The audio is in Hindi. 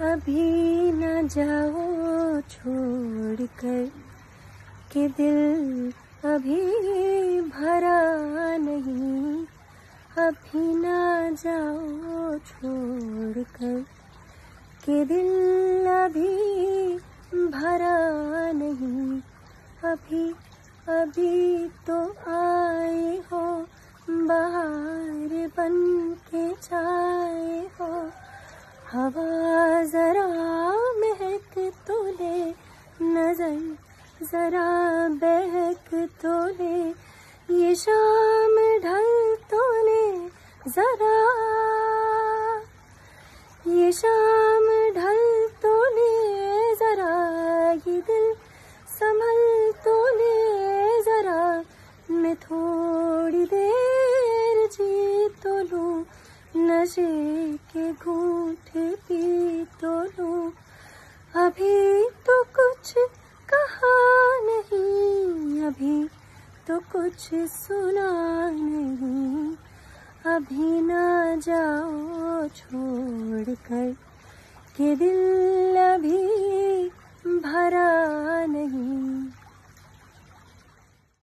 अभी न जाओ छोड़ कर के दिल अभी भरा नहीं। अभी न जाओ छोड़ कर के दिल अभी भरा नहीं। अभी अभी तो आए हो, बाहर बन के जाए हो। हवा नज़र जरा बहक तो ले ये शाम ढल तो ले जरा। ये शाम ढल तो ले जरा ये दिल संभल तो ले जरा मैं थोड़ी देर जी तो लूँ, नशे के घूट पी तो लूँ। अभी तो कुछ कहा नहीं अभी तो कुछ सुना नहीं। अभी ना जाओ छोड़ कर के दिल अभी